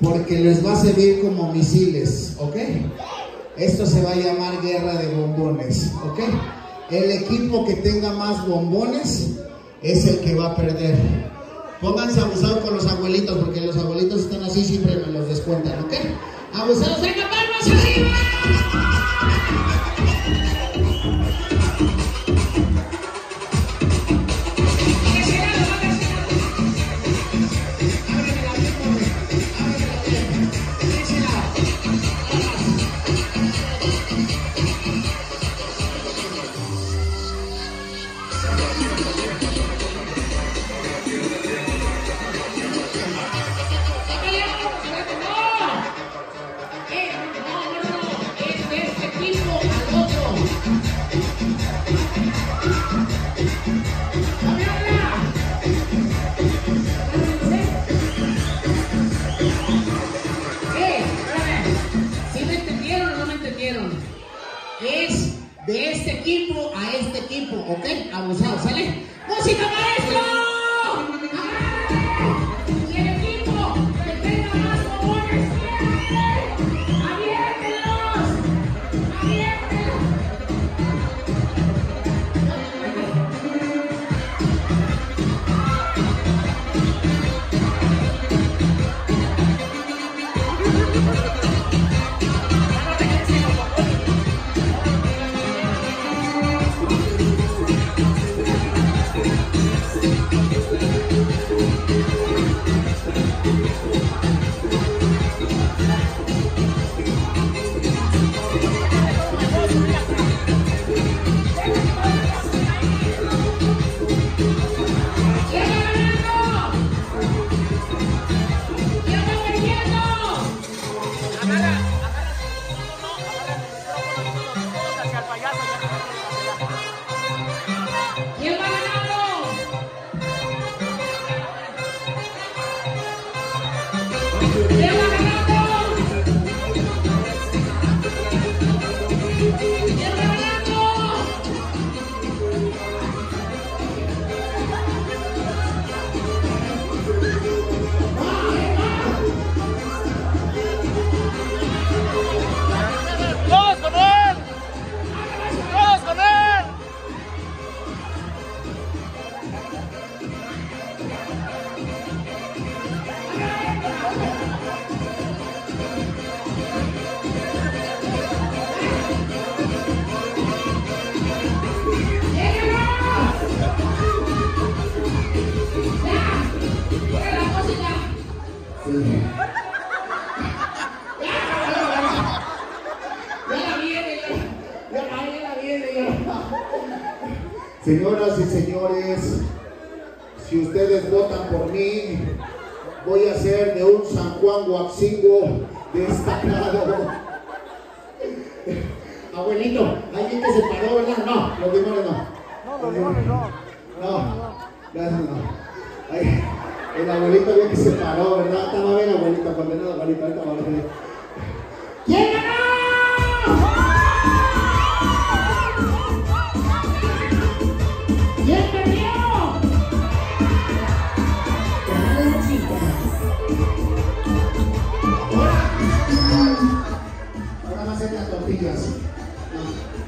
porque les va a servir como misiles, ¿ok? Esto se va a llamar guerra de bombones, ¿ok? El equipo que tenga más bombones es el que va a perder. Pónganse abusados con los abuelitos, porque los abuelitos están así, siempre me los descuentan, ¿ok? Abusados, venga, a este equipo, ¿ok? Abusado, ¿sale? ¡Música maestro! ¿Quién Señoras y señores, si ustedes votan por mí, voy a ser de un San Juan Huaxingo destacado. Abuelito, alguien que se paró, ¿verdad? No, los demonios no. No, los demonios no. No, gracias, no. Ay, el abuelito bien que se paró, ¿verdad? Estaba bien, abuelito, condenado, abuelito, ahorita vamos a ver. ¿Quién pega a.